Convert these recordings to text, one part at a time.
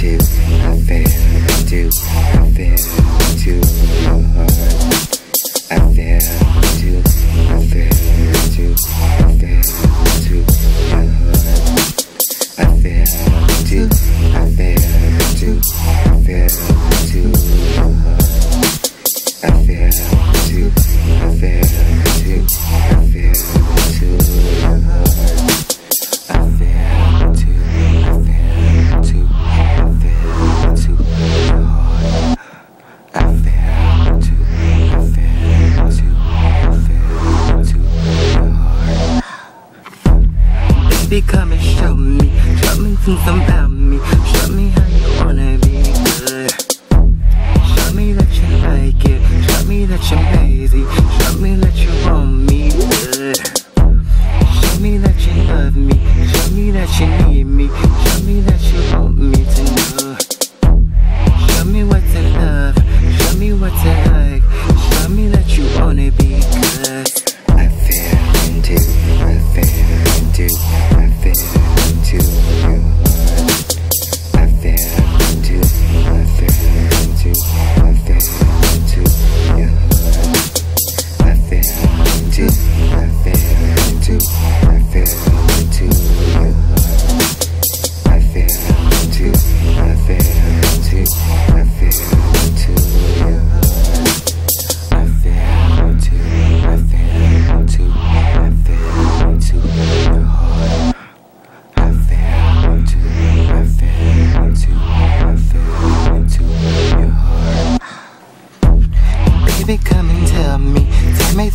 i feel i fair, too hard. I fair, I fair. Come and show me, show me something about me, show me how you wanna be good. Show me that you like it, show me that you're crazy. show me that you want me good. Show me that you love me, show me that you need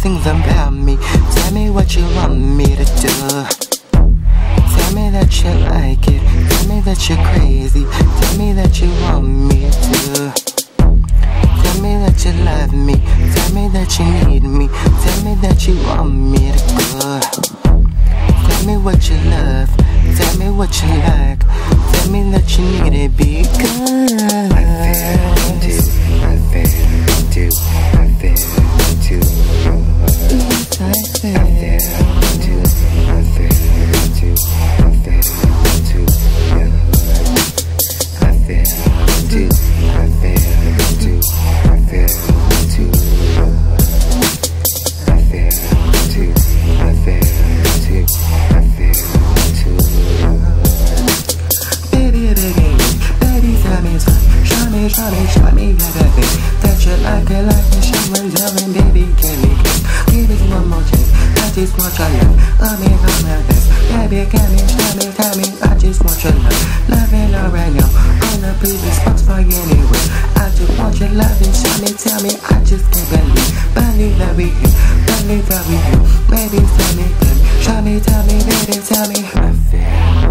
about me. Tell me what you want me to do. Tell me that you like it. Tell me that you're crazy. Tell me that you want me to. Tell me that you love me. Tell me that you need me. Tell me that you want me to go. Tell me what you love. Tell me what you like. Tell me that you need it be because Feel too, I feel too, I feel too. I feel too, I feel too, I feel too. Baby, baby, baby, tell me, show me, show me, show me everything that you like, it, like show me, tell me, baby, can we kiss? Give it one more chance, just want your love, love me, come like this, baby, can me, show me, tell me, I just want your love, it all right now, on the previous box for anyway, I just want your love and show me, tell me, I just can't believe, believe that we here, believe that we here, baby, tell me, tell me, show me, tell me, baby, tell me, I feel